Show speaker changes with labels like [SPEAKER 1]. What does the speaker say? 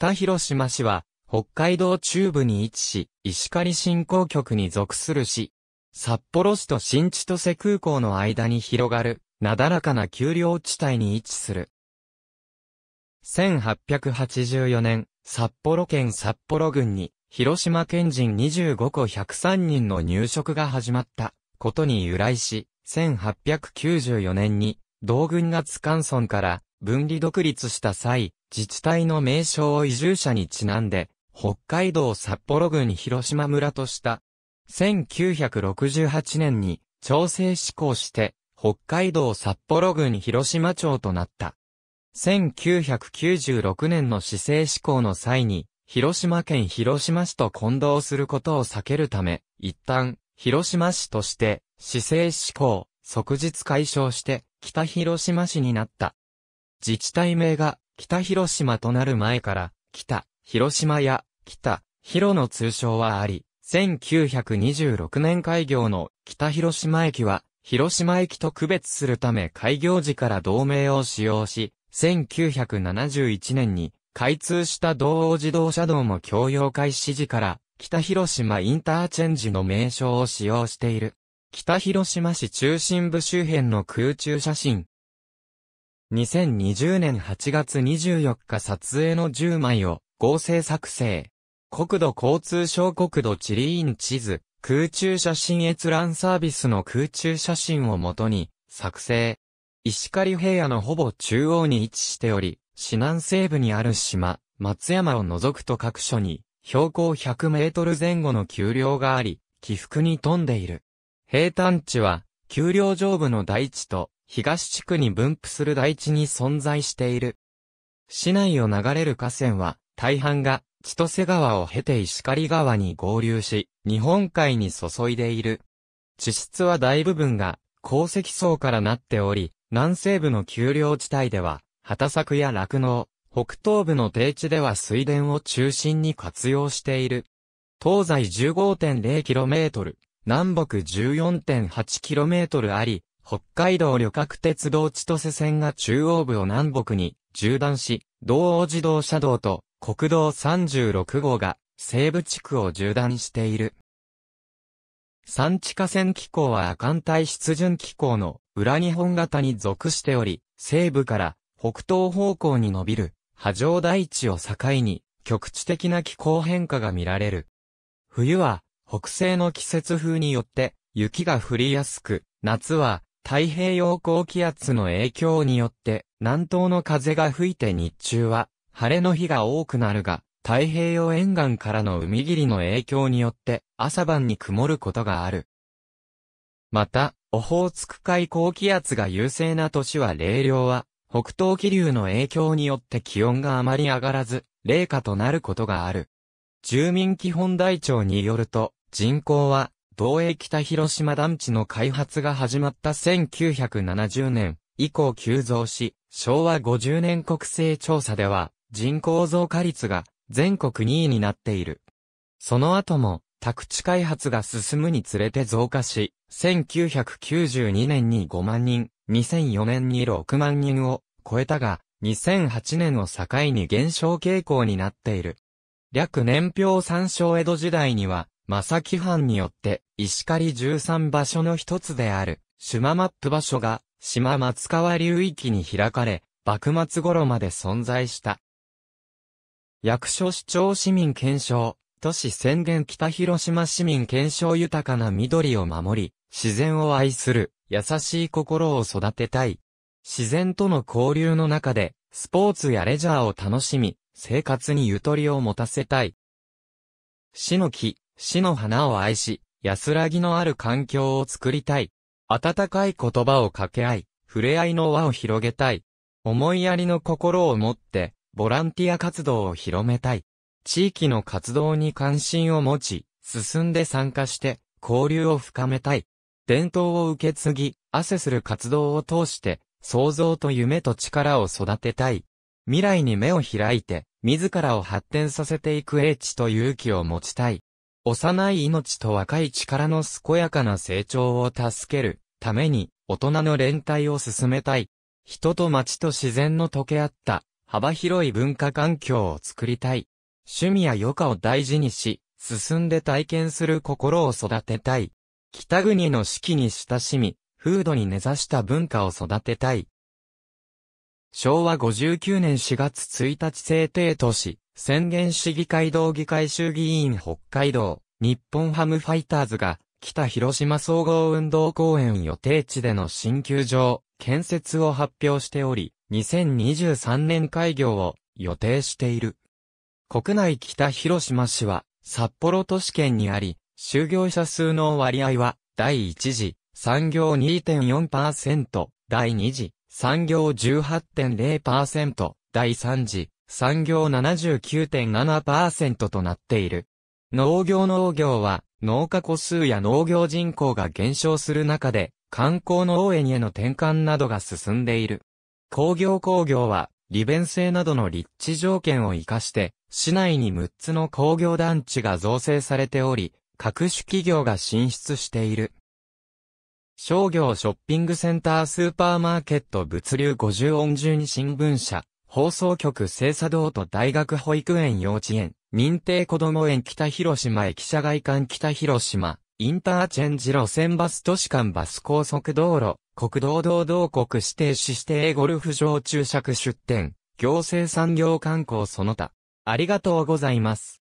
[SPEAKER 1] 北広島市は、北海道中部に位置し、石狩振興局に属する市。札幌市と新千歳空港の間に広がる、なだらかな丘陵地帯に位置する。1884年、札幌県札幌郡に、広島県人25個103人の入植が始まったことに由来し、1894年に、道軍が津関村から分離独立した際、自治体の名称を移住者にちなんで、北海道札幌郡広島村とした。1968年に調整施行して、北海道札幌郡広島町となった。1996年の市政施行の際に、広島県広島市と混同することを避けるため、一旦、広島市として、市政施行、即日解消して、北広島市になった。自治体名が、北広島となる前から、北、広島や、北、広の通称はあり、1926年開業の北広島駅は、広島駅と区別するため開業時から同名を使用し、1971年に開通した道央自動車道も共用開始時から、北広島インターチェンジの名称を使用している。北広島市中心部周辺の空中写真。2020年8月24日撮影の10枚を合成作成。国土交通省国土地理院地図、空中写真閲覧サービスの空中写真をもとに作成。石狩平野のほぼ中央に位置しており、市南西部にある島、松山を除くと各所に、標高100メートル前後の丘陵があり、起伏に富んでいる。平坦地は、丘陵上部の大地と、東地区に分布する大地に存在している。市内を流れる河川は、大半が、千歳川を経て石狩川に合流し、日本海に注いでいる。地質は大部分が、鉱石層からなっており、南西部の丘陵地帯では、畑作や酪農、北東部の低地では水田を中心に活用している。東西 15.0km、南北 14.8km あり、北海道旅客鉄道千歳線が中央部を南北に縦断し、道央自動車道と国道36号が西部地区を縦断している。山地下線機構は亜寒帯湿潤機構の裏日本型に属しており、西部から北東方向に伸びる波状大地を境に局地的な気候変化が見られる。冬は北西の季節風によって雪が降りやすく、夏は太平洋高気圧の影響によって南東の風が吹いて日中は晴れの日が多くなるが、太平洋沿岸からの海霧の影響によって朝晩に曇ることがある。また、オホーツク海高気圧が優勢な年は冷涼は北東気流の影響によって気温があまり上がらず、冷夏となることがある。住民基本台帳によると、人口は、東映北広島団地の開発が始まった1970年以降急増し、昭和50年国勢調査では、人口増加率が全国2位になっている。その後も、宅地開発が進むにつれて増加し、1992年に5万人、2004年に6万人を超えたが、2008年を境に減少傾向になっている。略年表参照江戸時代には、正木藩によって、石狩13場所の一つである、島マップ場所が、島松川流域に開かれ、幕末頃まで存在した。役所市長市民検証、都市宣言北広島市民検証豊かな緑を守り、自然を愛する、優しい心を育てたい。自然との交流の中で、スポーツやレジャーを楽しみ、生活にゆとりを持たせたい。死の木、死の花を愛し、安らぎのある環境を作りたい。温かい言葉を掛け合い、触れ合いの輪を広げたい。思いやりの心を持って、ボランティア活動を広めたい。地域の活動に関心を持ち、進んで参加して、交流を深めたい。伝統を受け継ぎ、汗する活動を通して、創造と夢と力を育てたい。未来に目を開いて、自らを発展させていく英知と勇気を持ちたい。幼い命と若い力の健やかな成長を助けるために、大人の連帯を進めたい。人と町と自然の溶け合った幅広い文化環境を作りたい。趣味や余暇を大事にし、進んで体験する心を育てたい。北国の四季に親しみ、風土に根ざした文化を育てたい。昭和59年4月1日制定都市、宣言市議会道議会衆議院北海道、日本ハムファイターズが、北広島総合運動公園予定地での新球場、建設を発表しており、2023年開業を予定している。国内北広島市は札幌都市圏にあり、就業者数の割合は第1次産業2.4%、第2次産業18.0%、第3次産業79.7%となっている。農業農業は農家戸数や農業人口が減少する中で観光農園への転換などが進んでいる。工業工業は利便性などの立地条件を活かして、市内に6つの工業団地が造成されており、各種企業が進出している。商業ショッピングセンタースーパーマーケット物流50音12新聞社、放送局精査堂と大学保育園幼稚園、認定子ども園北広島駅舎外館北広島、インターチェンジ路線バス都市間バス高速道路、国道道道国指定市指定ゴルフ場注釈出店、行政産業観光その他。ありがとうございます。